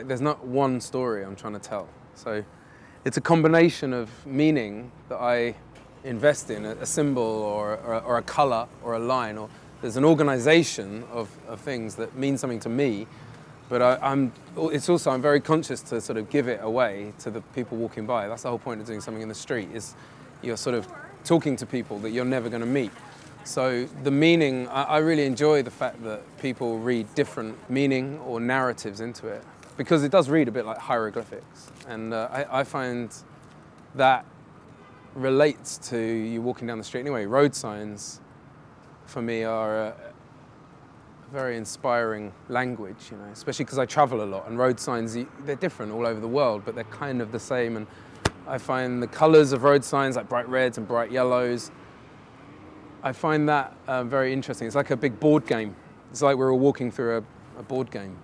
Like, there's not one story I'm trying to tell. So it's a combination of meaning that I invest in, a, symbol or, or, or, a color or a line, or there's an organization of, of things that mean something to me. But I, am it's also, I'm very conscious to sort of give it away to the people walking by. That's the whole point of doing something in the street is you're sort of talking to people that you're never going to meet. So the meaning, I, I really enjoy the fact that people read different meaning or narratives into it because it does read a bit like hieroglyphics. And uh, I, I, find that relates to you walking down the street anyway. Road signs, for me, are a, a very inspiring language, you know, especially because I travel a lot and road signs, they're different all over the world, but they're kind of the same. And I find the colors of road signs, like bright reds and bright yellows, I find that uh, very interesting. It's like a big board game. It's like we're all walking through a, a board game.